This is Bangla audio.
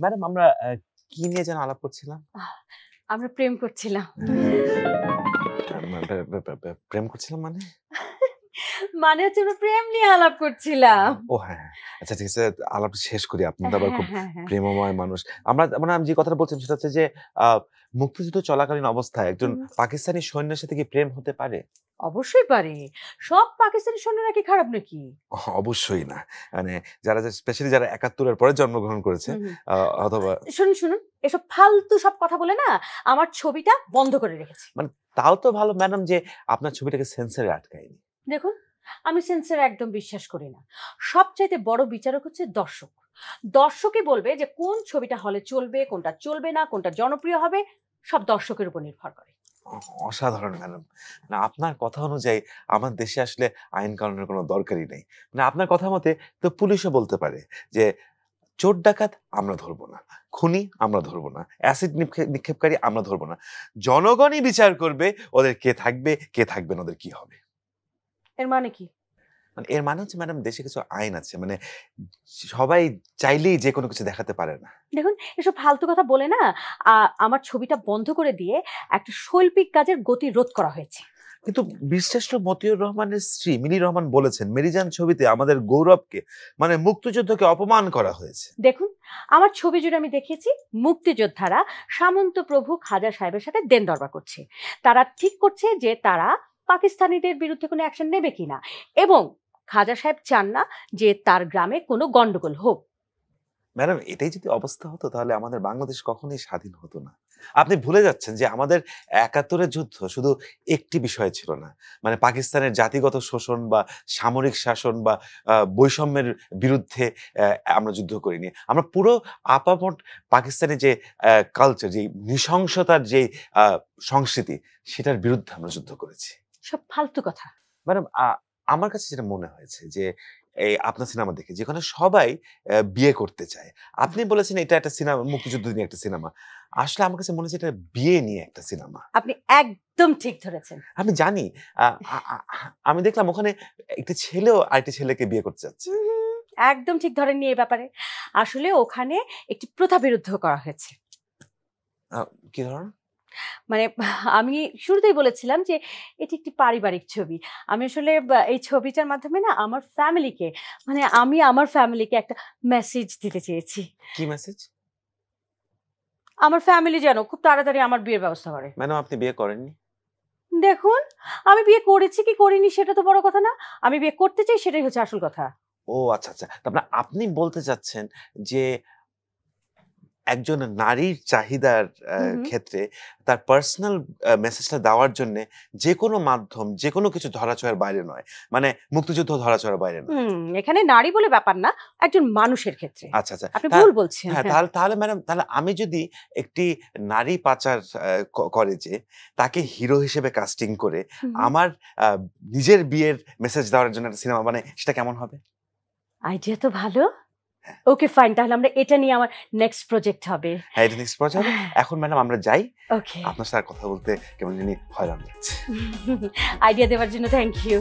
ম্যাডাম আমরা কি নিয়ে যেন আলাপ করছিলাম? আমরা প্রেম করছিলাম। বে- প্রেম করছিলাম মানে? মানে হচ্ছে আমরা প্রেম নিয়ে আলাপ করছিলাম। ও হ্যাঁ হ্যাঁ। আচ্ছা ঠিক আছে আলাপ শেষ করি। আপনি তো আবার খুব হ্যাঁ, হ্যাঁ, হ্যাঁ। প্রেমময় মানুষ। আমরা মানে আমি যে কথাটা বলছিলাম সেটা হচ্ছে যে মুক্তিযুদ্ধ চলাকালীন অবস্থায় একজন পাকিস্তানি সৈন্যের সাথে কি প্রেম হতে পারে? অবশ্যই পারে। সব পাকিস্তানি সৈন্যরা কি খারাপ নাকি? অবশ্যই না। মানে যারা স্পেশালি যারা একাত্তরের পরে জন্মগ্রহণ করেছে অথবা শুনুন শুনুন এসব ফালতু সব কথা বলে না আমার ছবিটা বন্ধ করে রেখেছে। তাও তো ভালো ম্যাডাম যে আপনার ছবিটাকে সেন্সারে আটকায়নি। দেখুন, আমি সেন্সার একদম বিশ্বাস করি না। সবচাইতে বড় বিচারক হচ্ছে দর্শক। দর্শকই বলবে যে কোন ছবিটা হলে চলবে, কোনটা চলবে না, কোনটা জনপ্রিয় হবে, সব দর্শকের উপর নির্ভর করে। অসাধারণ ম্যাডাম। না, আপনার কথা অনুযায়ী আমার দেশে আসলে আইন কানুনের কোনো দরকারই নেই। মানে আপনার কথা মতে তো পুলিশও বলতে পারে যে, চোর ডাকাত, আমরা ধরবো না। খুনি, আমরা ধরবো না। অ্যাসিড নিক্ষে- নিক্ষেপকারী, আমরা ধরবো না। জনগণই বিচার করবে ওদের কে থাকবে কে থাকবে না, ওদের কি হবে। এর মানে কি? মানে এর মানে হচ্ছে ম্যাডাম দেশে কিছু আইন আছে মানে সবাই চাইলেই যে কোনো কিছু দেখাতে পারে না। দেখুন এসব ফালতু কথা বলে না আমার ছবিটা বন্ধ করে দিয়ে একটা শৈল্পিক কাজের গতি রোধ করা হয়েছে। কিন্তু বীরশ্রেষ্ঠ মতিউর রহমানের স্ত্রী মিলি রহমান বলেছেন মেরিজান ছবিতে আমাদের গৌরবকে মানে মুক্তিযুদ্ধকে অপমান করা হয়েছে। দেখুন আমার ছবি জুড়ে আমি দেখেছি মুক্তিযোদ্ধারা সামন্ত প্রভু খাজা সাহেবের সাথে দেন দরবার করছে। তারা ঠিক করছে যে তারা পাকিস্তানিদের বিরুদ্ধে কোনো অ্যাকশন নেবে কিনা? এবং খাজা সাহেব চান না যে তার গ্রামে কোনো গন্ডগোল হোক। ম্যাডাম, এটাই যদি অবস্থা হতো তাহলে আমাদের বাংলাদেশ কখনোই স্বাধীন হতো না। আপনি ভুলে যাচ্ছেন যে আমাদের একাত্তরের যুদ্ধ শুধু একটি বিষয় ছিল না। মানে পাকিস্তানের জাতিগত শোষণ বা সামরিক শাসন বা বৈষম্যের বিরুদ্ধে আমরা যুদ্ধ করিনি। আমরা পুরো আপামট পাকিস্তানি যে কালচার যে নৃশংসতার যে সংস্কৃতি, সেটার বিরুদ্ধে আমরা যুদ্ধ করেছি। সব ফালতু কথা। ম্যাডাম আমার কাছে যেটা মনে হয়েছে যে এই আপনার সিনেমা দেখে যেখানে সবাই বিয়ে করতে চায়। আপনি বলেছেন এটা একটা সিনেমা মুক্তিযুদ্ধ নিয়ে একটা সিনেমা। আসলে আমার কাছে মনে হচ্ছে এটা বিয়ে নিয়ে একটা সিনেমা। আপনি একদম ঠিক ধরেছেন। আমি জানি আমি দেখলাম ওখানে একটি ছেলেও আরেকটি ছেলেকে বিয়ে করতে যাচ্ছে। একদম ঠিক ধরেননি এই ব্যাপারে। আসলে ওখানে একটি প্রথা বিরুদ্ধ করা হয়েছে। কি ধরনের? মানে আমি শুরুতেই বলেছিলাম যে এটি একটি পারিবারিক ছবি। আমি আসলে এই ছবিটার মাধ্যমে না আমার ফ্যামিলিকে মানে আমি আমার ফ্যামিলিকে একটা মেসেজ দিতে চেয়েছি। কি মেসেজ? আমার ফ্যামিলি যেন খুব তাড়াতাড়ি আমার বিয়ের ব্যবস্থা করে। ম্যাডাম আপনি বিয়ে করেননি? দেখুন আমি বিয়ে করেছি কি করিনি সেটা তো বড় কথা না। আমি বিয়ে করতে চাই সেটাই হচ্ছে আসল কথা। ও আচ্ছা আচ্ছা। তারপরে আপনি বলতে চাচ্ছেন যে একজন নারীর চাহিদার। ক্ষেত্রে তার পার্সোনাল মেসেজটা দেওয়ার জন্য যে কোনো মাধ্যম যে কোনো কিছু ধরাছোঁয়ার বাইরে নয় মানে মুক্তিযুদ্ধ ধরাছোঁয়ার বাইরে নয় এখানে নারী বলে ব্যাপার না একজন মানুষের ক্ষেত্রে আচ্ছা আচ্ছা আপনি ভুল বলছেন হ্যাঁ। তাহলে তাহলে ম্যাডাম তাহলে আমি যদি একটি নারী পাচার করে যে তাকে হিরো হিসেবে কাস্টিং করে আমার নিজের বিয়ের মেসেজ দেওয়ার জন্য একটা সিনেমা মানে সেটা কেমন হবে আইডিয়া তো ভালো। ওকে ফাইন তাহলে আমরা এটা নিয়ে আমার নেক্সট প্রজেক্ট হবে। হ্যাঁ এটা নেক্সট প্রজেক্ট এখন ম্যাডাম আমরা যাই। ওকে আপনার সাথে কথা বলতে কেমন জানি হয়রান লাগছে। আইডিয়া দেওয়ার জন্য থ্যাংক ইউ।